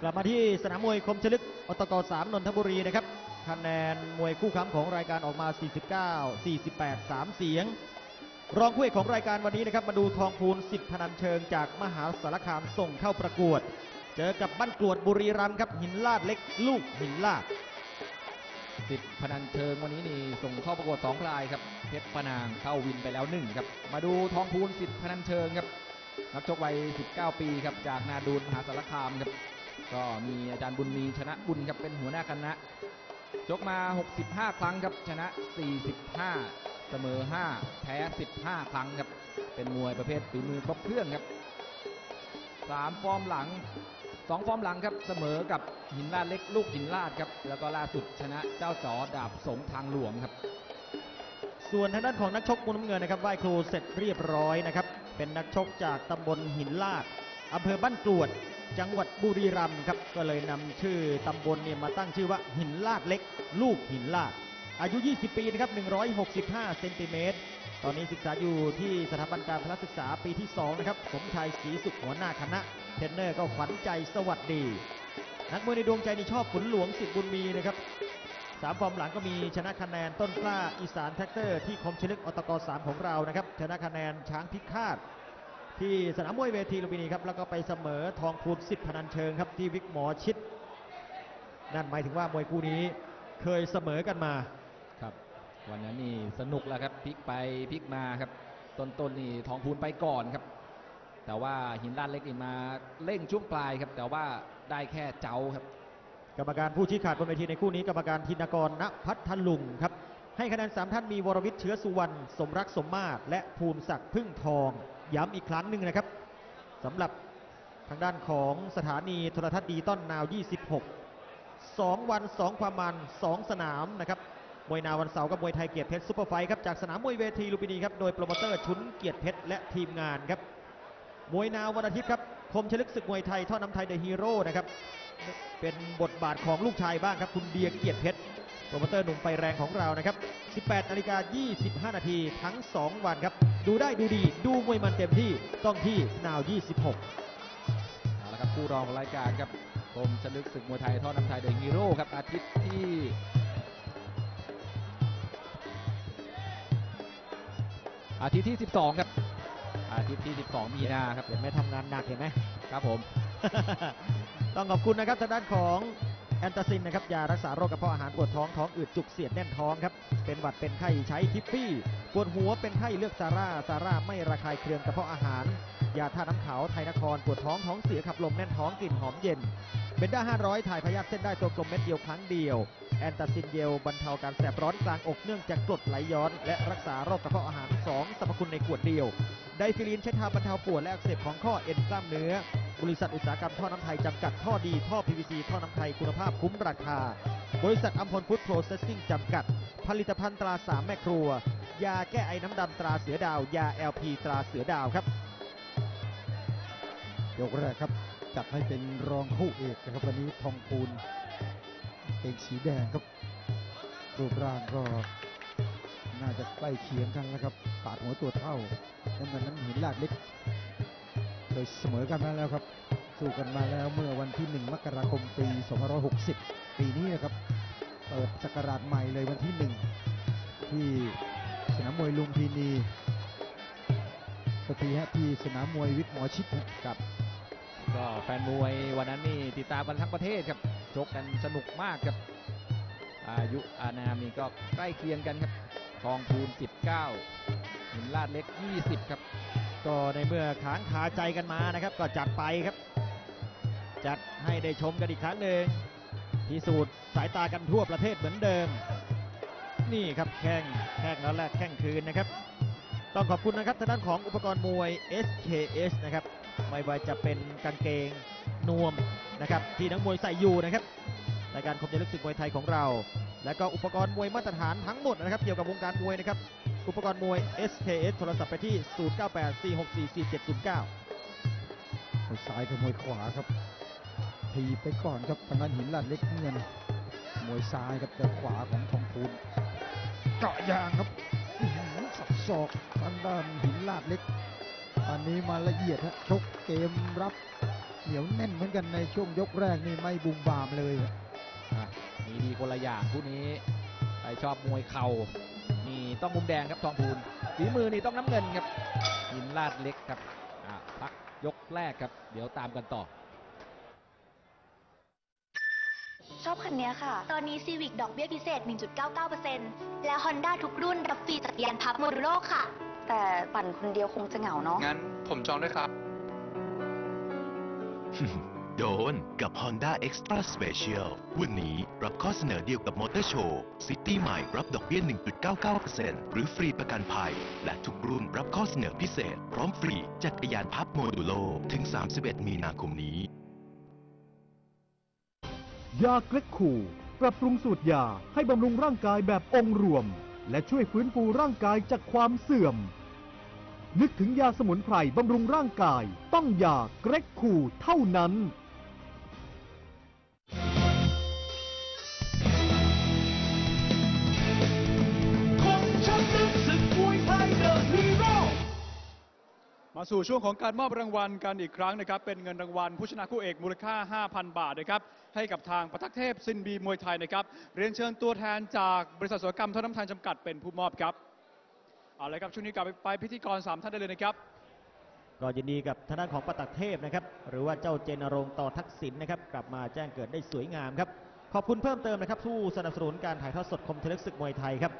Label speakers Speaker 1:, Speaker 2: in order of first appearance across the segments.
Speaker 1: กลับมาที่สนามมวยคมชลึกอตก3นนทบุรีนะครับคะแนนมวยคู่ค้ำของรายการออกมา 49 48 3 เสียง รองคู่เอกของรายการวันนี้นะครับมาดูทองพูนสิทธิพนันเชิงจากมหาสารคามส่งเข้าประกวด เจอกับบ้านกรวดบุรีรัมย์ครับหินลาดเล็กลูกหินลาด
Speaker 2: สิทธิ์พนันเชิงวันนี้นี่ส่งเข้าประกวด2รายครับเพชรปนางเข้าวินไปแล้ว1ครับมาดูทองพูนสิทธิ์พนันเชิงครับนักชกวัย 19 ปีครับจากนาดูนมหาสารคามครับ ก็มีอาจารย์บุญมีชนะบุญครับเป็นหัวหน้าคณะชกมา 65 ครั้งครับ ชนะ 45 เสมอ 5 แพ้ 15 ครั้งครับ เป็นมวยประเภทฝีมือครบเครื่องครับสามฟอร์มหลังสองฟอร์มหลังครับ เสมอกับหินลาดเล็กลูกหินลาดครับ แล้วก็ล่าสุดชนะเจ้าจอดาบสมทางหลวงครับ
Speaker 1: ส่วนทางด้านของนักชกมุมน้ำเงินนะครับไหว้ครูเสร็จเรียบร้อยนะครับ เป็นนักชกจากตำบลหินลาดอำเภอบ้านกรวด จังหวัดบุรีรัมย์ครับ ก็เลยนำชื่อตำบลเนี่ยมาตั้งชื่อว่าหินลาดเล็ก ลูกหินลาด อายุ 20 ปีนะครับ 165 เซนติเมตร ตอนนี้ศึกษาอยู่ที่สถาบันการพละศึกษาปีที่ 2 นะครับ สมชายศรีสุขหัวหน้าคณะ เทรนเนอร์ก็ขวัญใจสวัสดี นักมวยในดวงใจนี่ชอบขุนหลวงสิทธิ์บุญมีนะครับสามฟอร์มหลังก็มีชนะคะแนนต้นกล้าอีสานแทรกเตอร์ที่คมชัดลึกอตก3ของเรานะครับ ชนะคะแนนช้างพิฆาต ที่สนามมวยเวทีลุมพินีครับแล้วก็ไปเสมอทองพูนสิทธิ์พนันเชิงครับที่วิกหมอชิด นั่นหมายถึงว่ามวยคู่นี้เคยเสมอกันมา
Speaker 2: ครับ วันนั้นนี่สนุกแล้วครับพลิกไปพลิกมาครับต้นๆนี่ทองพูนไปก่อนครับ แต่ว่าหินลาดเล็กนี่มาเร่งช่วงปลายครับ แต่ว่าได้แค่เจ๊าครับ
Speaker 1: กรรมการผู้ชี้ขาดบนเวทีในคู่นี้กรรมการธินกรณพัทลุงครับให้คะแนน3ท่านมีวรวิทย์เชื้อสุวรรณสมรักสมมาตรและภูมิศักดิ์พึ่งทอง ย้ำอีกครั้งหนึ่งนะครับสำหรับทางด้านของสถานีโทรทัศน์ดิจิตอล NOW 26 2 วัน 2 ความมัน 2 สนามนะครับมวย NOW วันเสาร์กับมวยไทยเกียรติเพชร Super Fight ครับจากสนามมวยเวทีลุมพินีครับโดยโปรโมเตอร์ชุนเกียรติเพชรและทีมงานครับมวย NOW วันอาทิตย์ครับคมชัดลึกศึกมวยไทยท่อน้ำไทย The Hero นะครับเป็นบทบาทของลูกชายบ้างครับคุณเดียเกียรติเพชร โปรโมเตอร์หนุ่มไฟแรงของเรานะครับ 18นาฬิกา25 นาทีทั้ง 2 วันครับ ดูได้ดูดี ดูมวยมันเต็มที่ต้องที่ NOW 26
Speaker 2: เอาละครับคู่รองของรายการครับคมชัดลึกศึกมวยไทยท่อน้ำไทย The Hero ครับอาทิตย์ที่ อาทิตย์ที่ 12 ครับ อาทิตย์ที่ 12 มีนาครับ
Speaker 1: เห็นไหมทำงานหนักเห็นไหม
Speaker 2: ครับผม
Speaker 1: ต้องขอบคุณนะครับทางด้านของ แอนตาซินนะครับยารักษาโรคกระเพาะอาหารปวดท้องท้องอืดจุกเสียดแน่นท้องครับเป็นหวัดเป็นไข้ใช้ทิฟฟี่ปวดหัวเป็นไข้เลือกซาร่าซาร่าไม่ระคายเคืองกระเพาะอาหารยาท่าน้ำขาวไทยนครปวดท้องท้องเสียขับลมแน่นท้องกลิ่นหอมเย็น เบนด้า500 ถ่ายพยาธิเส้นด้ายตัวกลมเม็ดเดียวครั้งเดียว แอนตาซินเจลบรรเทาการแสบร้อนกลางอกเนื่องจากกรดไหลย้อน และรักษาโรคกระเพาะอาหาร 2 สรรพคุณในขวดเดียว ไดฟิลีนใช้ทาบรรเทาปวดและอักเสบของข้อเอ็นกล้ามเนื้อ บริษัทอุตสาหกรรมท่อน้ำไทยจำกัดท่อดีท่อ PVC ท่อน้ำไทยคุณภาพคุ้มราคา บริษัทอัมพลฟู้ดโปรเซสซิ่งจำกัด ผลิตภัณฑ์ตราสามแม่ครัว ยาแก้ไอน้ำดำตราเสือดาว ยา LP ตราเสือดาวครับ
Speaker 3: ยกแรกครับ จัดให้เป็นรองคู่เอกนะครับวันนี้ทองพูนเอกสีแดงครับ รูปร่างก็น่าจะใกล้เคียงกันแล้วครับปาดหัวตัวเท่าน้ำเงินนั้นหินลาดเล็กโดยเสมอกันมาแล้วครับ สู้กันมาแล้วเมื่อวันที่ 1 มกราคมปี 2560 ปีนี้นะครับเปิดสกราชใหม่เลยวันที่ 1 ที่สนามมวยลุมพินีปฏิฮะที่สนามมวยวิทย์หมอชิดครับ
Speaker 2: ก็แฟนมวยวันนั้นนี่ติดตามกันทั้งประเทศครับชกกันสนุกมากครับอายุอานามนี่ก็ใกล้เคียงกันครับทองพูน19หินลาดเล็ก 20 ครับ
Speaker 1: ก็ในเมื่อค้างคาใจกันมานะครับ ก็จัดไปครับ จัดให้ได้ชมกันอีกครั้งหนึ่งพิสูจน์สายตากันทั่วประเทศเหมือนเดิม นี่ครับแข้งแข้งแล้วแลกแข้งคืนนะครับ ต้องขอบคุณนะครับทางด้านของอุปกรณ์มวย SKS นะครับ ไม่ว่าจะเป็นกางเกงนวมนะครับที่นักมวยใส่อยู่นะครับรายการคมจะลึกศึกมวยไทยของเรา และก็อุปกรณ์มวยมาตรฐานทั้งหมดนะครับ เกี่ยวกับวงการมวยนะครับ อุปกรณ์มวย SKS โทรศัพท์ไปที่ 0984644709
Speaker 3: มวยซ้ายกับมวยขวาครับทีไปก่อนครับทางด้านหินลาดเล็กเงินมวยซ้ายครับแต่ขวาของทองพูนเจาะยางครับอื้อหือสับศอกทางด้านหินลาดเล็ก อันนี้มาละเอียดฮะชกเกมรับเหนียวแน่นเหมือนกันในช่วงยกแรกนี่ไม่บุมบามเลย
Speaker 2: อะมีดีคนละอย่างคู่นี้ใครชอบมวยเข่านี่ต้องมุมแดงครับทองพูนฝีมือนี่ต้องน้ำเงินครับหินลาดเล็กครับอะพักยกแรกครับ เดี๋ยวตามกันต่อ
Speaker 4: ชอบคันเนี้ยค่ะ ตอนนี้ Civic ดอกเบี้ยพิเศษ 1.99%และ Honda ทุกรุ่นรับฟรีจักรยานพับโมดูโลค่ะ แต่ปั่นคนเดียวคงจะเหงาเนาะ
Speaker 5: งั้นผมจองด้วยครับ
Speaker 6: โดนกับ Honda Extra Special วันนี้รับข้อเสนอเดียวกับมอเตอร์โชว์ซิตี้ใหม่รับดอกเบี้ย 1.99%หรือฟรีประกันภัย และทุกรุ่นรับข้อเสนอพิเศษ พร้อมฟรีจักรยานพับโมดูโล ถึง 31 มีนาคมนี้
Speaker 7: ยาเกล็กคูปรับปรุงสูตรยาให้บำรุงร่างกายแบบองค์รวม และช่วยฟื้นฟูร่างกายจากความเสื่อม นึกถึงยาสมุนไพรบำรุงร่างกาย ต้องยาเกร็กคูเท่านั้น
Speaker 8: มาสู่ช่วงของการมอบรางวัลกันอีกครั้งนะครับ เป็นเงินรางวัลผู้ชนะคู่เอกมูลค่า 5,000 บาทนะครับ ให้กับทางประทักเทพซินบีมวยไทยนะครับ เรียนเชิญตัวแทนจากบริษัทอุตสาหกรรมท่อน้ำไทยจำกัดเป็นผู้มอบครับ เอาเลยครับช่วงนี้กลับไปพิธีกร 3 ท่านได้เลยนะครับ
Speaker 1: ก็ยินดีกับทางด้านของประตักเทพนะครับ หรือว่าเจ้าเจนรงต่อทักษิณนะครับ กลับมาแจ้งเกิดได้สวยงามครับ ขอบคุณเพิ่มเติมนะครับผู้สนับสนุนการถ่ายทอดสดคมชัดลึกศึกมวยไทยครับ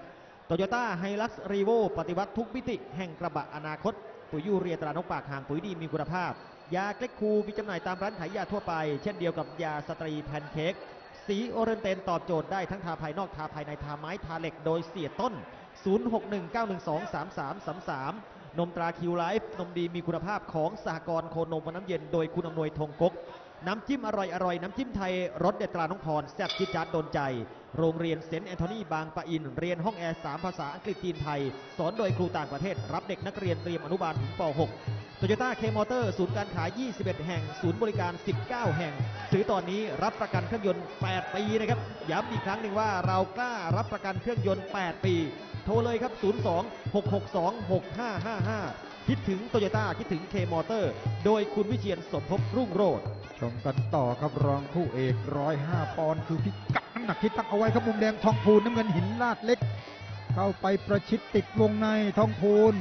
Speaker 1: โตโยต้าไฮลักซ์รีโวปฏิวัติทุกมิติ แห่งกระบะอนาคต ปุ๋ยยูเรียตรานกปากห่างปุ๋ยดีมีคุณภาพ ยาเกล็กคูมีจำหน่ายตามร้านขายยาทั่วไป เช่นเดียวกับยาสตรีแพนเค้กสีโอเรนเตนตอบโจทย์ได้ทั้งทาภายนอกทาภายในทาไม้ทาเหล็กโดยเสี่ยต้น 0619123333 นมตราคิวไลฟ์นมดีมีคุณภาพของสหกรณ์โคนมน้ำเย็นโดยคุณอำนวยธงกก น้ำจิ้มอร่อยอร่อยน้ำจิ้มไทยรสเด็ดตราน้องพรแซ่บจิดจัดโดนใจ โรงเรียนเซนต์แอนโทนีบางปะอิน เรียนห้องแอร์3ภาษาอังกฤษจีนไทย สอนโดยครูต่างประเทศ รับเด็กนักเรียนเตรียมอนุบาลถึงป .6 โตโยต้าเคมอเตอร์ศูนย์การขาย 21 แห่ง ศูนย์บริการ 19 แห่ง ซื้อตอนนี้รับประกันเครื่องยนต์ 8 ปีนะครับ ย้ำอีกครั้งหนึ่งว่าเรากล้ารับประกันเครื่องยนต์ 8 ปี โทรเลยครับ 02 662 6555 คิดถึงโตโยต้าคิดถึงเคมอเตอร์ โดยคุณวิเชียนสมภพรุ่งโรจน์
Speaker 3: ชมกันต่อครับรองคู่เอกร้อยห้าปอนด์คือพิกัดน้ำหนักที่ตั้งเอาไว้ครับมุมแดงทองพูนน้ำเงินหินลาดเล็ก เข้าไปประชิดติดวงในทองพูน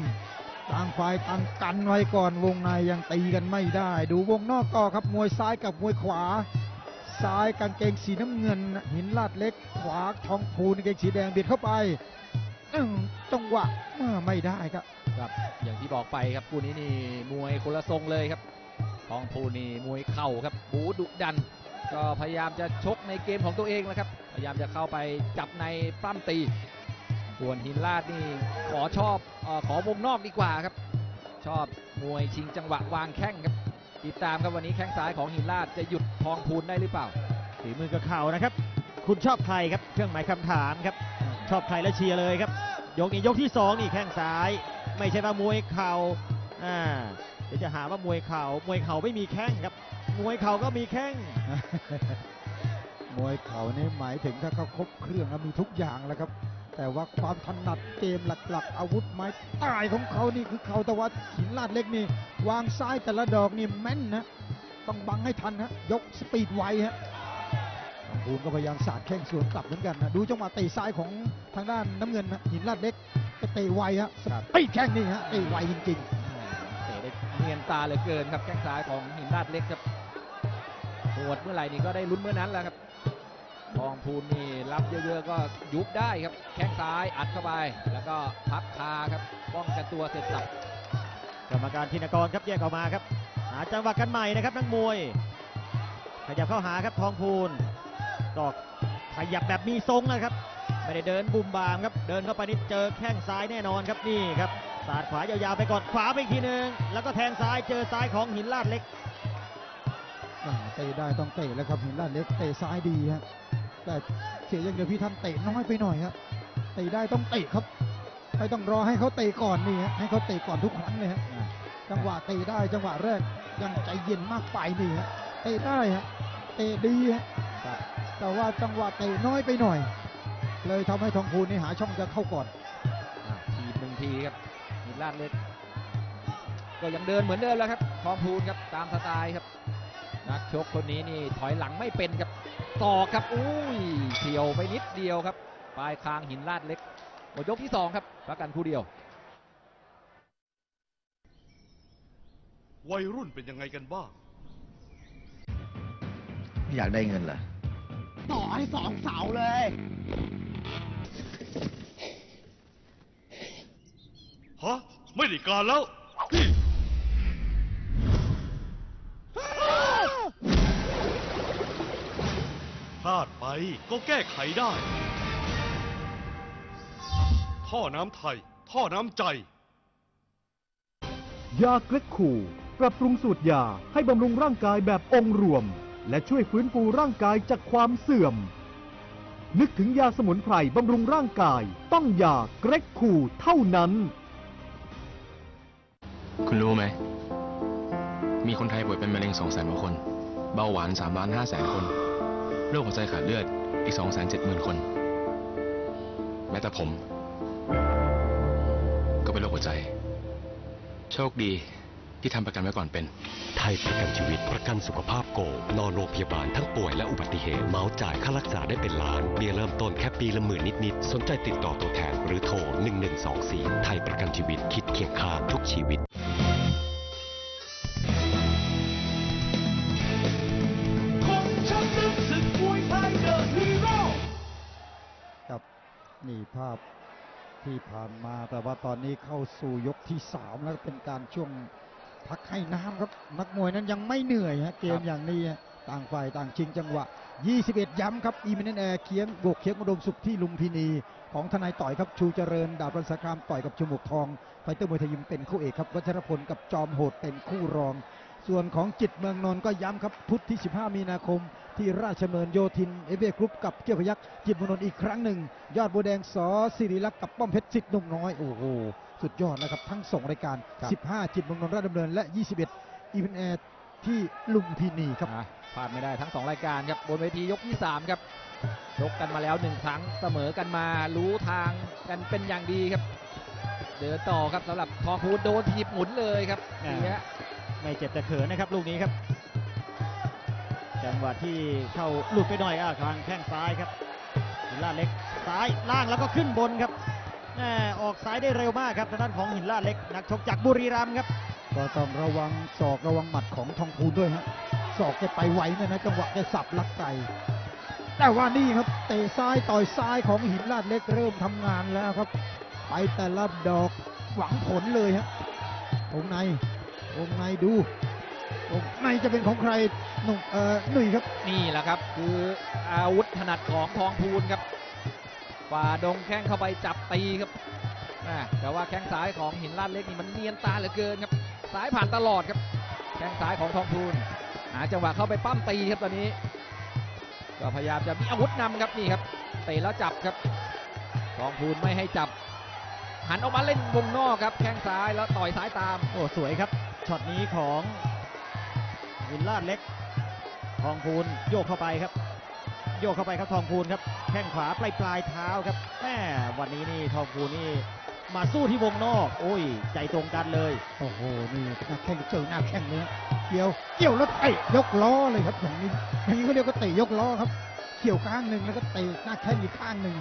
Speaker 3: ต่างฝ่ายต่างกันไว้ก่อนวงในยังตีกันไม่ได้ ดูวงนอกต่อครับมวยซ้ายกับมวยขวา ซ้ายกางเกงสีน้ำเงิน หินลาดเล็ก ขวาทองพูนกางเกงสีแดงเบียดเข้าไป จังหวะเมื่อไม่ได้ครับ
Speaker 2: ครับ อย่างที่บอกไปครับคู่นี้นี่มวยคนละทรงเลยครับทองพูนี่มวยเข่าครับบูดุดัน ก็พยายามจะชกในเกมของตัวเองนะครับ พยายามจะเข้าไปจับในปล้ำตีส่วนหินลาดนี่ขอชอบเออขอวงนอกดีกว่าครับ ชอบมวยชิงจังหวะวางแข้งครับติดตามครับวันนี้แข้งซ้ายของหินลาดจะหยุดทองพูนได้หรือเปล่า
Speaker 1: ฝีมือกับเข่านะครับ คุณชอบใครครับ เครื่องหมายคำถามครับ ชอบใครแล้วเชียร์เลยครับ ยกนี้ยกที่สองนี่แข้งซ้าย ไม่ใช่ว่ามวยเข่าอ่าเดี๋ยวจะหาว่ามวยเข่ามวยเข่าไม่มีแข้งครับ มวยเข่าก็มีแข้ง
Speaker 3: มวยเข่านี่หมายถึงถ้าเขาครบเครื่องแล้วมีทุกอย่างแล้วครับ แต่ว่าความถนัดเกมหลักๆ อาวุธไม้ตายของเขานี่คือเข่าแต่ว่าหินลาดเล็กนี่ วางซ้ายแต่ละดอกนี่แม่นนะต้องบังให้ทันฮะยก speed ไวฮะ ทองพูนก็พยายามสาดแข้งสวนกลับเหมือนกันนะดูจังหวะเตะซ้ายของทางด้านน้ำเงินนะหินลาดเล็กก็เตะไวฮะ speed แข้งนี่ฮะเตะไวจริง
Speaker 2: เตะได้เนียนตาเหลือเกินครับแข้งซ้ายของหินลาดเล็กครับหวดเมื่อไหร่นี่ก็ได้ลุ้นเมื่อนั้นแหละครับทองพูนนี่รับเยอะๆก็ยุบได้ครับ แข้งซ้ายอัดเข้าไป แล้วก็พับคาครับป้องกันตัวเสร็จสับ
Speaker 1: กรรมการธินกรครับแยกออกมาครับ หาจังหวะกันใหม่นะครับนักมวยขยับเข้าหาครับทองพูน ก็ขยับแบบมีทรงนะครับ ไม่ได้เดินบุมบามครับ เดินเข้าไปนี่เจอแข้งซ้ายแน่นอนครับนี่ครับสาดขวายาวๆไปก่อนขวาไปอีกทีหนึง แล้วก็แทงซ้ายเจอซ้ายของหินลาดเล็ก
Speaker 3: ๆอ่าเตะได้ต้องเตะแล้วครับหินลาดเล็กเตะซ้ายดีฮะแต่เสียอย่างเดียวพี่ท่านเตะน้อยไปหน่อยครับเตะได้ต้องเตะครับไม่ต้องรอให้เขาเตะก่อนนี่ฮะให้เขาเตะก่อนทุกครั้งเลยฮะจังหวะเตะได้จังหวะแรกยังใจเย็นมากไปนี่ฮะเตะได้ฮะเตะดีฮะ แต่ว่าจังหวะเตะน้อยไปหน่อย เลยทำให้ทองพูนนี่หาช่องจะเข้าก่อน
Speaker 2: อะทีบหนึ่งทีครับหินลาดเล็ก ก็ยังเดินเหมือนเดิมแล้วครับทองพูนครับตามสไตล์ครับ นักชกคนนี้นี่ถอยหลังไม่เป็นครับต่อกครับอุ้ยเฉียวไปนิดเดียวครับปลายคางหินลาดเล็กหมดยกที่สองครับพักกันคู่เดียว
Speaker 5: วัยรุ่นเป็นยังไงกันบ้าง
Speaker 9: อยากได้เงินเหรอ
Speaker 3: ต่อให้สองเสาเลย
Speaker 5: ฮะ ไม่ได้การแล้ว พลาดไปก็แก้ไขได้ ท่อน้ำไทย ท่อน้ำใจ
Speaker 7: ยาเกล็ดคูปรับปรุงสูตรยาให้บำรุงร่างกายแบบองค์รวม และช่วยฟื้นฟูร่างกายจากความเสื่อม นึกถึงยาสมุนไพรบำรุงร่างกาย ต้องยาเกร็ดคูเท่านั้น
Speaker 10: คุณรู้ไหม มีคนไทยป่วยเป็นมะเร็ง2แสนกว่าคน เบาหวาน3ล้าน5แสนคน โรคหัวใจขาดเลือดอีก2แสน7หมื่นคน แม้แต่ผม ก็เป็นโรคหัวใจ โชคดี ที่ทำประกันไว้ก่อนเป็น
Speaker 6: ไทยประกันชีวิตประกันสุขภาพโกนอนโรงพยาบาลทั้งป่วยและอุบัติเหตุเมาส์จ่ายค่ารักษาได้เป็นล้านเบี้ยเริ่มต้นแค่ปีละหมื่นนิดๆสนใจติดต่อตัวแทนหรือโทร 1124 ไทยประกันชีวิตคิดเคียงข้างทุกชีวิต
Speaker 3: ครับนี่ภาพที่ผ่านมาแต่ว่าตอนนี้เข้าสู่ยกที่ 3 แล้วเป็นการช่วง พักให้น้ำครับนักมวยนั้นยังไม่เหนื่อยฮะเกมอย่างนี้ฮะต่างฝ่ายต่างชิงจังหวะ 21 ย้ำครับอีเมนแอร์เคียงโกกเคียงอุดมสุขที่ลุมพินี ของทนายต่อยครับชูเจริญ ดาบรันสครามต่อยกับชมวกทองไฟเตอร์มวยไทยยิมเป็นคู่เอกครับวัชรพลกับจอมโหดเป็นคู่รอง ส่วนของจิตเมืองนนท์ก็ย้ำครับพุธที่ 15 มีนาคม ที่ราชดำเนินโยธินเอเวกรุ๊ปกับเกียวพยักษ์จิตเมืองนนท์อีกครั้งหนึ่ง ยอดบัวแดงสอสิริลักษ์กับป้อมเพชรสิทธิ์หนุ่มน้อยโอ้โห สุดยอดนะครับ ทั้งสองรายการ15 จิตเมืองนนท์ราชดำเนิน และ 21 อีเวนแอร์ที่ลุมพินีครับ
Speaker 2: อะพลาดไม่ได้ทั้ง 2 รายการครับ บนเวทียกที่ 3 ครับชกกันมาแล้ว 1 ครั้งเสมอกันมารู้ทางกันเป็นอย่างดีครับ เดินต่อครับสำหรับทองพูนโดนทีบหมุนเลยครับ
Speaker 1: อ่า
Speaker 2: นี่ฮะ
Speaker 1: ไม่เจ็บแต่เขินนะครับลูกนี้ครับ จังหวะที่เข้าหลุดไปหน่อยอะทางแข้งซ้ายครับหินลาดเล็กซ้ายล่างแล้วก็ขึ้นบนครับ แหม่ออกซ้ายได้เร็วมากครับทางด้านของหินลาดเล็ก นักชกจากบุรีรัมย์ครับ
Speaker 3: ก็ต้องระวังศอกระวังหมัดของทองพูนด้วยฮะศอกแกไปไวเนี่ยนะจังหวะแกสับลักไก่แต่ว่านี่ครับเตะซ้ายต่อยซ้ายของหินลาดเล็กเริ่มทำงานแล้วครับ ไปแต่ละดอกหวังผลเลยฮะวงในวงในดูวงในจะเป็นของใครหนุ่มเอ่อหนุ่ยครับ
Speaker 2: นี่แหละครับ คืออาวุธถนัดของทองพูนครับ ฝ่าดงแข้งเข้าไปจับตีครับแต่ว่าแข้งซ้ายของหินลาดเล็กนี่มันเนียนตาเหลือเกินครับซ้ายผ่านตลอดครับ แข้งซ้ายของทองพูนหาจังหวะเข้าไปปั้มตีครับตอนนี้ ก็พยายามจะมีอาวุธนำครับนี่ครับเตะแล้วจับครับทองพูนไม่ให้จับ หันออกมาเล่นวงนอกครับ แข้งซ้ายแล้วต่อยซ้ายตาม
Speaker 1: โอ้สวยครับช็อตนี้ของหินลาดเล็กทองพูนโยกเข้าไปครับ โยกเข้าไปครับทองพูนครับแข้งขวาปลายปลายเท้าครับแม่วันนี้นี่ทองพูนนี่มาสู้ที่วงนอกโอ้ย ใจตรงกันเลย
Speaker 3: โอ้โหนี่หน้าแข้งเจอหน้าแข้งเนื้อเกี่ยวเกี่ยวแล้วเตะยกล้อเลยครับอย่างนี้อย่างนี้เขาเรียกว่าเตะยกล้อครับ เกี่ยวข้างหนึ่งแล้วก็เตะหน้าแข้งอีกข้างหนึ่ง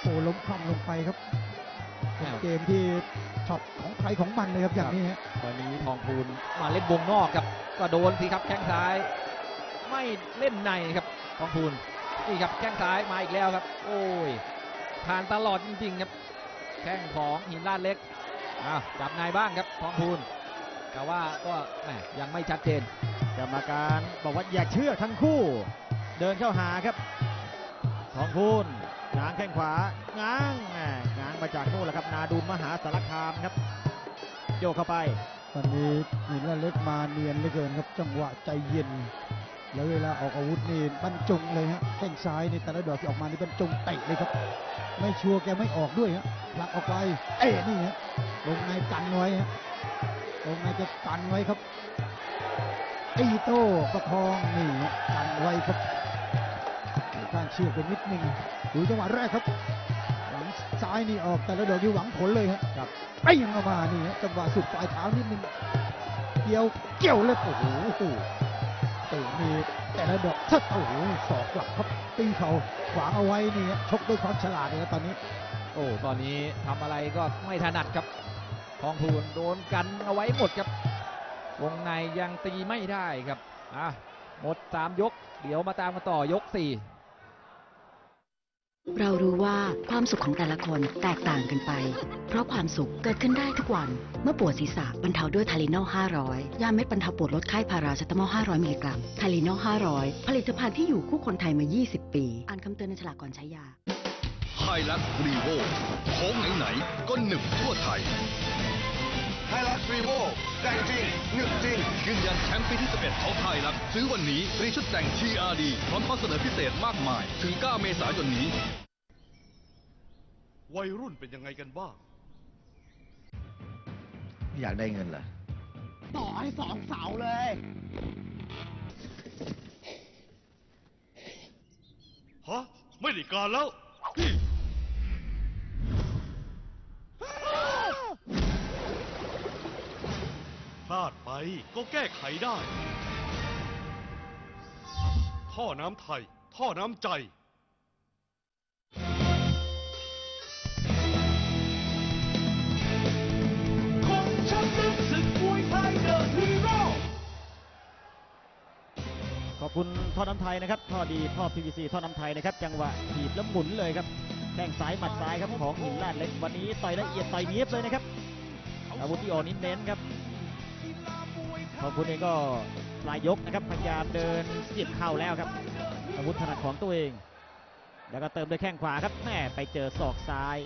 Speaker 3: โอ้ล้มคว่ำลงไปครับเป็นเกมที่ช็อตของใครของมันเลยครับอย่างนี้ฮะ
Speaker 2: วันนี้ทองพูนมาเล่นวงนอกครับ ก็โดนสิครับแข้งซ้าย ไม่เล่นในครับทองพูน นี่ครับแข้งซ้ายมาอีกแล้วครับ โอ้ยผ่านตลอดจริงๆครับ แข้งของหินลาดเล็กอ้าวจับในบ้างครับทองพูนแต่ว่าก็แหมยังไม่ชัดเจน
Speaker 1: กรรมการบอกว่าอย่าเชื่อทั้งคู่ เดินเข้าหาครับ ทองพูนง้างแข้งขวาง้างแหม่ง้างมาจากนู่นแหละครับ นาดูนมหาสารคามครับโยกเข้าไป
Speaker 3: วันนี้หินละเล็กมาเนียนเหลือเกินครับ จังหวะใจเย็น แล้วเวลาออกอาวุธนี่บรรจงเลยฮะแข้งซ้ายนี่แต่ละดอกที่ออกมานี่บรรจงเตะเลยครับ ไม่ชัวร์แกไม่ออกด้วยฮะผลักออกไปเอ้นี่ฮะวงในกันไว้ฮะวงในจะกันไว้ครับตีโต้ประคองนี่ฮะกันไว้ครับข้างเชือกเป็นนิดนึงดูจังหวะแรกครับหลังซ้ายนี่ออกแต่ละดอกที่หวังผลเลยฮะครับไปยังออกมานี่ฮะจังหวะสุดปลายเท้านิดนึงเกี่ยวเกี่ยวเลยโอ้โหเตะมีแต่ละดอกชัดโอ้โหสอกกลับครับตีเขาขวางเอาไว้นี่ชกด้วยความฉลาดเลยนะตอนนี้
Speaker 2: โอ้ตอนนี้ทำอะไรก็ไม่ถนัดครับทองทูนโดนกันเอาไว้หมดครับ วงในยังตีไม่ได้ครับอะหมดสามยก เดี๋ยวมาตามกันต่อยกสี่
Speaker 9: เรารู้ว่าความสุขของแต่ละคนแตกต่างกันไป เพราะความสุขเกิดขึ้นได้ทุกวัน เมื่อปวดศีรษะบรรเทาด้วยทาลินอล500 ยาเม็ดบรรเทาปวดลดไข้พาราเซตามอล500 มิลลิกรัมทาลินอล500 ผลิตภัณฑ์ที่อยู่คู่คนไทยมา 20 ปี อ่านคำเตือนในฉลากก่อนใช้ยา
Speaker 11: Hilux Revo โค้งไหนๆก็หนึบทั่วไทย Hilux Revo แต่งจริงหนึบจริงยืนยันแชมป์ปีที่ 11ของ Hilux ซื้อวันนี้ฟรีชุดแต่ง TRD พร้อมข้อเสนอพิเศษมากมาย ถึง 9 เมษายนนี้
Speaker 5: วัยรุ่นเป็นยังไงกันบ้าง
Speaker 12: อยากได้เงินเหรอ
Speaker 13: ต่อให้สองเสาเลย
Speaker 5: ฮะ ไม่ได้การแล้วพลาดไปก็แก้ไขได้ ท่อน้ำไทย ท่อน้ำใจ
Speaker 1: ขอบคุณท่อน้ำไทยนะครับ ท่อดีท่อ PVC ท่อน้ำไทยนะครับ จังหวะถีบแล้วหมุนเลยครับ แข้งซ้ายหมัดซ้ายครับของหินลาดเล็กวันนี้ต่อยละเอียดต่อยเนียบเลยนะครับอาวุธที่ออกนิ้เน้นครับ ขอบคุณเองก็ปลายยกนะครับพยายามเดินเสียบเข่าแล้วครับอาวุธถนัดของตัวเอง แล้วก็เติมด้วยแข้งขวาครับแม่ไปเจอศอกซ้าย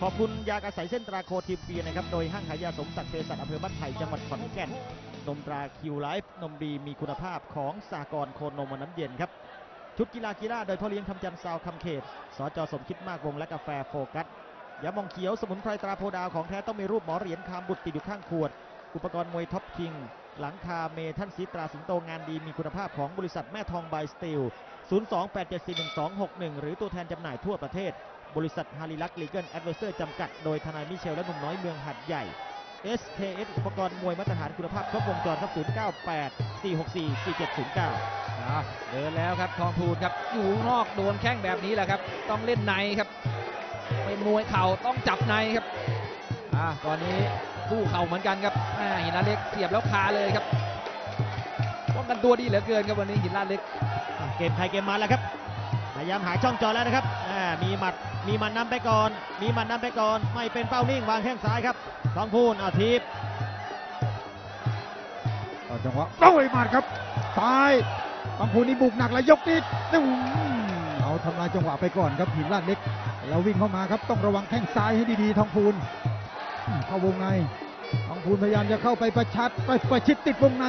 Speaker 1: ขอบคุณยากระสายเส้นตราโคทีมเปียนะครับโดยห้างขายยาสมศักดิ์เภสัชอำเภอบ้านไผ่จังหวัดขอนแก่นนมตราคิวไลฟ์นมดีมีคุณภาพของสากรโคนนมวันน้ำเย็นครับชุดกีฬากีฬาโดยพ่อเลี้ยงคำจันทร์ซาวคำเขต สจสมคิดมากวงและกาแฟโฟกัสยามองเขียวสมุนไพรตราโพดาวของแท้ต้องมีรูปหมอเหรียญคามบุตรติดอยู่ข้างขวด อุปกรณ์มวยท็อปคิง หลังคาเมทันซีตราสิงโตงานดีมีคุณภาพของบริษัทแม่ทองไบสตีล 028741261 หรือตัวแทนจำหน่ายทั่วประเทศ บริษัทฮาริลักลีเกิลแอดเวอร์เซอร์จำกัด โดยทนายมิเชลและหนุ่มน้อยเมืองหัดใหญ่ SKS อุปกรณ์มวยมาตรฐานคุณภาพครบวงจรครับ098 464 4709
Speaker 2: อะเดินแล้วครับทองพูนครับ อยู่นอกโดนแข้งแบบนี้แหละครับ ต้องเล่นในครับ เป็นมวยเข่าต้องจับในครับอะตอนนี้ สู้เข่าเหมือนกันครับอ่าหินลาดเล็กเสียบแล้วคาเลยครับป้องกันตัวดีเหลือเกินครับวันนี้หินลาดเล็ก
Speaker 1: เกมไทยเกมมันแล้วครับ พยายามหาช่องจอแล้วนะครับอ่ามีหมัด มีหมัดนำไปก่อน มีหมัดนำไปก่อน ไม่เป็นเป้านิ่งวางแข้งซ้ายครับทองพูนเอาทีบ
Speaker 3: เอาจังหวะโอ้ยหมัดครับ ซ้ายบางพูนี่บุกหนักแล้วยกนิดอืมเอาทำลายจังหวะไปก่อนครับหินลาดเล็ก แล้ววิ่งเข้ามาครับ ต้องระวังแข้งซ้ายให้ดีๆทองพูนอืมเข้าวงใน ทองพูนพยายามจะเข้าไปประชัดไปประชิดติดวงใน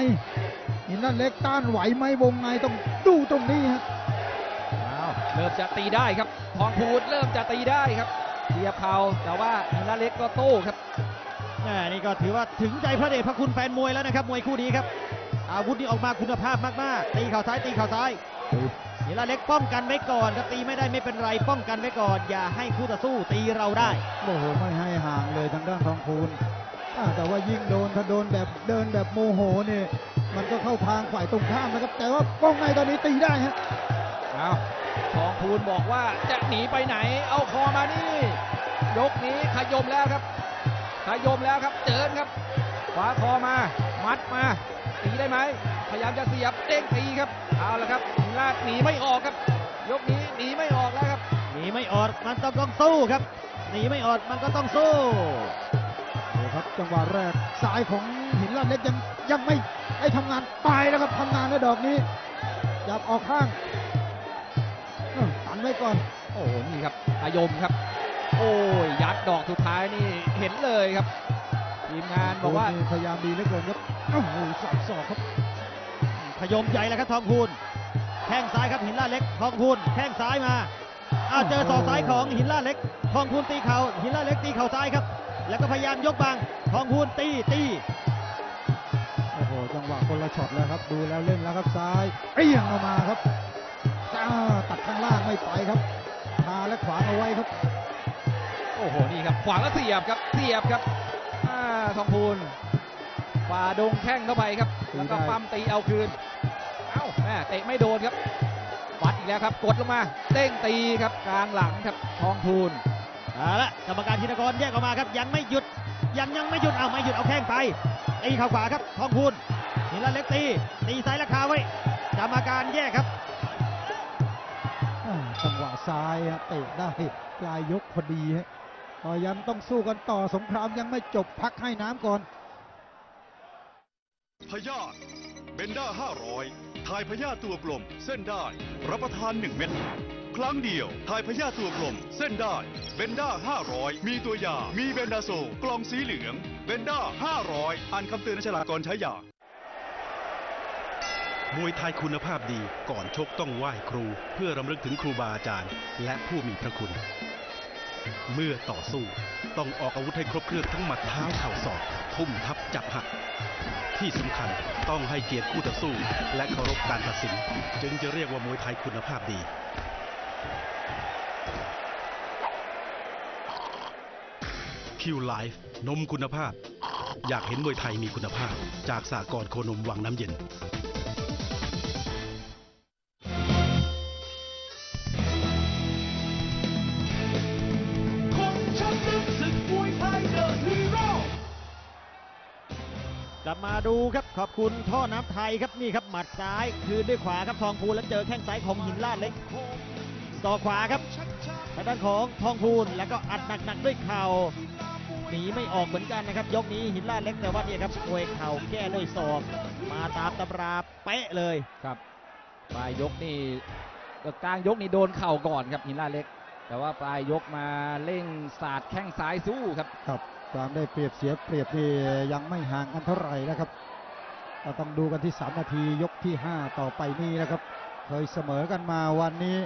Speaker 3: หินลาดเล็กต้านไหวไหมวงในต้องดูตรงนี้ฮะ
Speaker 2: อ้าวเริ่มจะตีได้ครับทองพูนเริ่มจะตีได้ครับเสียบเข่าแต่ว่าหินลาดเล็กก็โต้ครับ
Speaker 1: แม่นี่ก็ถือว่าถึงใจพระเดชพระคุณแฟนมวยแล้วนะครับมวยคู่นี้ครับ อาวุธนี่ออกมาคุณภาพมากๆ ตีเข่าซ้ายตีเข่าซ้ายเดี๋ยวละเล็กป้องกันไว้ก่อนครับตีไม่ได้ไม่เป็นไรป้องกันไว้ก่อน อย่าให้คู่ต่อสู้ตีเราได้
Speaker 3: โอ้โหไม่ให้ห่างเลยทางด้านทองพูนอ่า แต่ว่ายิ่งโดนถ้าโดนแบบเดินแบบโมโหเนี่ยมันก็เข้าทางฝ่ายตรงข้ามนะครับ แต่ว่าป้องในตอนนี้ตีได้ฮะ
Speaker 2: เอาทองพูนบอกว่าจะหนีไปไหน เอาคอมานี่ ยกนี้ขยมแล้วครับขยมแล้วครับเจินครับ ขวาคอมา มัดมาตีได้ไหมพยายามจะเสียบเด้งตีครับ เอาละครับลากหนีไม่ออกครับ ยกนี้หนีไม่ออกแล้วครับ
Speaker 1: หนีไม่ออกมันต้องต้องสู้ครับหนีไม่ออกมันก็ต้องสู้
Speaker 3: โอ้ ครับจังหวะแรกซ้ายของหินลาดเล็กยังยังไม่ได้ทำงานไปแล้วครับทำงานแล้วดอกนี้จับออกข้างเอ้าตันไว้ก่อน
Speaker 2: โอ้โหนี่ครับขยมครับ โอ้ยยัดดอกสุดท้ายนี่เห็นเลยครับทีมงานบอกว่า
Speaker 3: โนี่พยายามดีเหลือเกินครับโอ้โหสอบสอบครับ
Speaker 1: ขยมใหญ่แล้วครับทองพูนแข้งซ้ายครับหินลาดเล็กทองพูนแข้งซ้ายมาอ้าวเจอศอกซ้ายของหินลาดเล็ก ทองพูนตีเข่าหินลาดเล็กตีเข่าซ้ายครับ แล้วก็พยายามยกบังทองพูนตีตี
Speaker 3: โอ้โหจังหวะคนละช็อตแล้วครับ ดูแล้วเล่นแล้วครับซ้ายเปี้ยงออกมาครับจ้าตัดข้างล่างไม่ไปครับคาและขวางเอาไว้ครับ
Speaker 2: โอ้โหนี่ครับ ขวางแล้วเสียบครับเสียบครับอ่าทองพูนฝ่าดงแข้งเข้าไปครับแล้วก็
Speaker 3: ตีได้
Speaker 2: ปั้มตีเอาคืนเอ้าแม่ม่เตะไม่โดนครับวัดอีกแล้วครับ กดลงมาเด้งตีครับกลางหลังครับทองพูน
Speaker 1: เอาละกรรมการธินกรแยกออกมาครับ ยังไม่หยุด ยังยังไม่หยุดเอาไม่หยุดเอาแข้งไปตีเข่าขวาครับทองพูนหินละเล็กตีตีซ้ายราคาไว้กรรมการแยกครับ
Speaker 3: อ่าจังหวะซ้ายฮะเตะได้ปลายยกพอดีฮะก็ยังต้องสู้กันต่อสงครามยังไม่จบพักให้น้ำก่อน
Speaker 11: พยาธิเบนด้า500 ทายพยาธิตัวกลม เส้นได้ รับประทาน 1 เม็ด ครั้งเดียวทายพยาธิตัวกลม เส้นได้ เบนด้า 500 มีตัวยา มีเบนดาโซ กล่องสีเหลือง เบนด้า 500 อ่านคำเตือนในฉลากก่อนใช้ยา
Speaker 12: มวยไทยคุณภาพดีก่อนชกต้องไหว้ครู เพื่อรำลึกถึงครูบาอาจารย์ และผู้มีพระคุณ เมื่อต่อสู้ ต้องออกอาวุธให้ครบเครื่องทั้งหมัดเท้าเข่าศอก ทุ่มทับจับหัก ที่สำคัญต้องให้เกียรติคู่ต่อสู้ และเคารพการตัดสิน จึงจะเรียกว่ามวยไทยคุณภาพดี คิวไลฟ์นมคุณภาพ อยากเห็นมวยไทยมีคุณภาพ จากสากลโคนมวังน้ำเย็น
Speaker 1: กลับมาดูครับขอบคุณท่อน้ำไทยครับนี่ครับหมัดซ้ายคืนด้วยขวาครับทองพูนแล้วเจอแข้งซ้ายของหินลาดเล็กต่อขวาครับทางด้านของทองพูนแล้วก็อัดหนักๆด้วยเข่า หนีไม่ออกเหมือนกันนะครับ ยกนี้หินลาดเล็กแต่ว่าเนี่ยครับมวยเข่าแก้ด้วยศอกมาตามตำราเป๊ะเลย
Speaker 2: ครับปลายยกนี่เอ่อกลางยกนี่โดนเข่าก่อนครับหินลาดเล็ก แต่ว่าปลายยกมาเร่งสาดแข้งซ้ายสู้ครับ
Speaker 3: ครับความได้เปรียบเสียเปรียบนี่ยังไม่ห่างกันเท่าไหร่นะครับก็ต้องดูกันที่ 3 นาทียกที่ 5 ต่อไปนี้นะครับ เคยเสมอกันมาวันนี้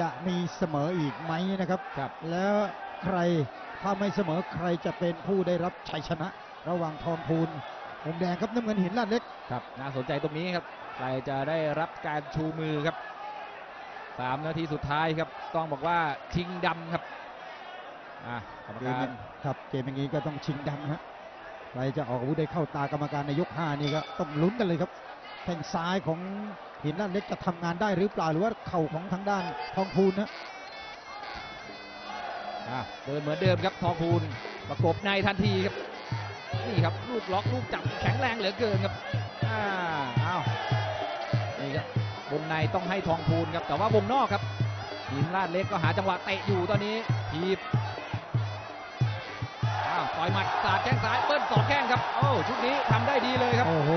Speaker 3: จะมีเสมออีกไหมนะครับ
Speaker 2: ครับ
Speaker 3: แล้วใคร ถ้าไม่เสมอใครจะเป็นผู้ได้รับชัยชนะ ระหว่างทองพูนมุมแดงครับน้ำเงินหินลาดเล็ก
Speaker 2: ครับน่าสนใจตรงนี้ครับใครจะได้รับการชูมือครับสามนาทีสุดท้ายครับ ต้องบอกว่าชิงดำครับอะกรรม
Speaker 3: เกม
Speaker 2: การ
Speaker 3: เนี่ยครับเกมอย่างนี้ก็ต้องชิงดำฮะใครจะออกอาวุธได้เข้าตากรรมการในยก5นี่ก็ต้องลุ้นกันเลยครับแข้งซ้ายของหินด้านเล็กจะทำงานได้หรือเปล่าหรือว่าเข่าของทางด้านทองพูนนะ
Speaker 2: อะ เดินเหมือนเดิมครับทองพูนประกบในทันทีครับนี่ครับลูกล็อกลูกจับแข็งแรงเหลือเกินครับอ่าอ้าวนี่ครับวงในต้องให้ทองพูนครับแต่ว่าวงนอกครับทีมลาดเล็กก็หาจังหวะเตะอยู่ตอนนี้ทีบอ้าวต่อยหมัดสาดแข้งซ้ายเปิ้ลสองแข้งครับโอ้ชุดนี้ทำได้ดีเลยครับ
Speaker 3: โอ้โห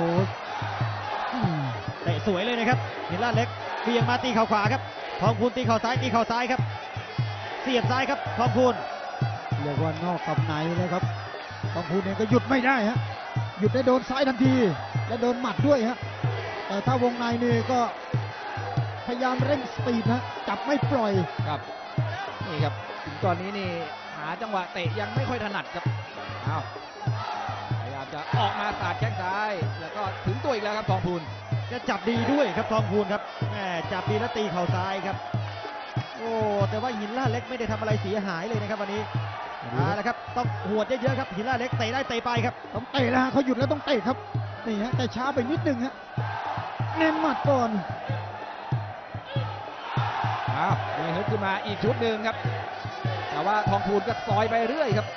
Speaker 1: เตะสวยเลยนะครับหินลาดเล็กเบี่ยงมาตีเข่าขวาครับทองพูนตีเข่าซ้ายตีเข่าซ้ายครับ สียบซ้ายครับทองพูน
Speaker 3: เรียกว่านอกกับในนะครับทองพูนเองก็หยุดไม่ได้ฮะหยุดได้โดนซ้ายทันที และโดนหมัดด้วยฮะแต่ถ้าวงในนี่ก็พยายามเร่งสปีดฮะจับไม่ปล่อย
Speaker 2: ครับนี่ครับถึงตอนนี้นี่หาจังหวะเตะยังไม่ค่อยถนัดครับอ้าวพยายามจะออกมาสาดแข้งซ้าย แล้วก็ถึงตัวอีกแล้วครับทองพูน
Speaker 1: จะจับดีด้วยครับทองพูนครับแหมจับดีแล้วตีเข่าซ้ายครับ โอ้แต่ว่าหินล่าดเล็กไม่ได้ทำอะไรเสียหายเลยนะครับวันนี้เอาละครับต้องหวดเยอะๆครับหินล่าดเล็กเตะได้เตะไปครับ
Speaker 3: ต้องเตะแล้วฮะเขาหยุดแล้วต้องเตะครับนี่ฮะแต่ช้าไปนิดนึงฮะเน้นหมัดก่อน
Speaker 2: อ้าวมีฮึดขึ้นมาอีกชุดหนึ่งครับ แต่ว่าทองพูนก็ซอยไปเรื่อยครับ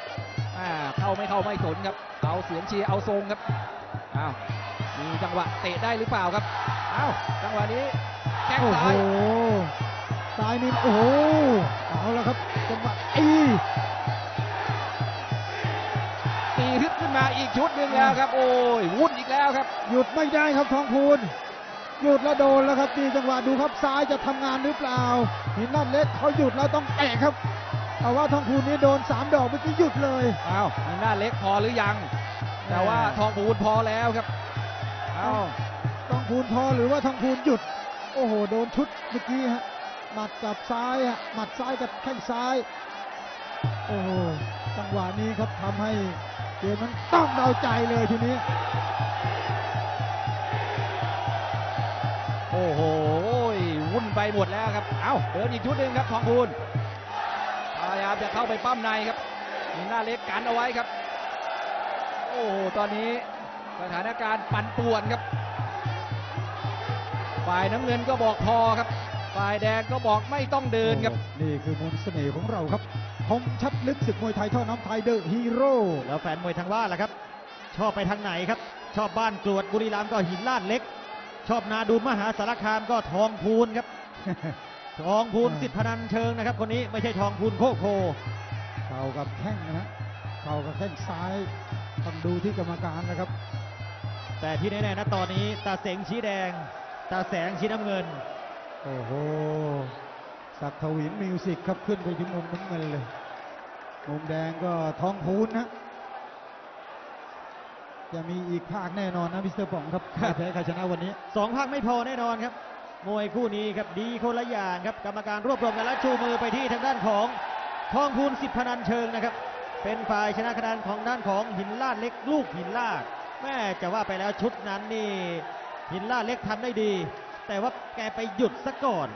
Speaker 2: อ่าเข้าไม่เข้าไม่สนครับ เอาเสียงเชียร์เอาทรงครับอ้าวมีจังหวะเตะได้หรือเปล่าครับอ้าวจังหวะนี้แข้ง
Speaker 3: โอ้
Speaker 2: ซ้า
Speaker 3: โห
Speaker 2: ย
Speaker 3: ซ้ายนี่โอ้โหเอาแล้วครับจังหวะตี
Speaker 2: ตีฮึดขึ้นมาอีกชุดหนึ่งแล้วครับ โอ้ยวุ่นอีกแล้วครับ
Speaker 3: หยุดไม่ได้ครับทองพูนหยุดแล้วโดนแล้วครับนี่จังหวะดูครับซ้ายจะทำงานหรือเปล่าหินนั่นเล็กเขาหยุดแล้วต้องเตะครับแต่ว่าทองพูนนี่โดนสามดอกเมื่อกี้หยุดเลย
Speaker 2: อ้าวมีหน้าเล็กพอหรือยัง แต่ว่าทองพูนพอแล้วครับอ้าว
Speaker 3: ทองพูนพอหรือว่าทองพูนหยุด โอ้โหโดนชุดเมื่อกี้ฮะ หมัดกับซ้ายฮะหมัดซ้ายกับแข้งซ้าย โอ้โหจังหวะนี้ครับทำให้เกมนั้นต้องเดาใจเลยทีนี้
Speaker 2: โอ้โหวุ่นไปหมดแล้วครับ เอ้าเดินอีกชุดหนึ่งครับทองพูนพยายามจะเข้าไปปล้ำในครับมีหน้าเล็กกันเอาไว้ครับ โอ้โหตอนนี้สถานการณ์ปั่นป่วนครับ ฝ่ายน้ำเงินก็บอกพอครับ ฝ่ายแดงก็บอกไม่ต้องเดินครับ
Speaker 3: โอ้นี่คือมนต์เสน่ห์ของเราครับคมชัดลึกศึกมวยไทยท่อน้ำไทย The Hero
Speaker 1: แล้วแฟนมวยทางบ้านล่ะครับ ชอบไปทางไหนครับ ชอบบ้านกรวดบุรีรัมย์ก็หินลาดเล็ก ชอบนาดูนมหาสารคามก็ทองพูนครับ ทองพูนสิทธิ์พนันเชิงนะครับ คนนี้ไม่ใช่ทองพูนโคกโพ
Speaker 3: เข่ากับแข้งนะฮะเข่ากับแข้งซ้ายต้องดูที่กรรมการนะครับ
Speaker 1: แต่ที่แน่ๆนะตอนนี้ตาเสงชี้แดง ตาแสงชี้น้ำเงิน
Speaker 3: โอ้โหศักดิ์ทวินมิวสิกครับขึ้นไปถึงมุมน้ำเงินเลย มุมแดงก็ทองพูนนะ จะมีอีกภาคแน่นอนนะมิสเตอร์ป๋องครับใครแพ้ใครชนะวันนี้
Speaker 1: สองภาคไม่พอแน่นอนครับ มวยคู่นี้ครับดีคนละอย่างครับ กรรมการรวบรวมกันแล้วชูมือไปที่ทางด้านของทองพูนสิทธิพนันเชิงนะครับ เป็นฝ่ายชนะคะแนนของด้านของหินลาดเล็กลูกหินลาดแม่จะว่าไปแล้วชุดนั้นนี่หินลาดเล็กทำได้ดี แต่ว่าแกไปหยุดซะก่อน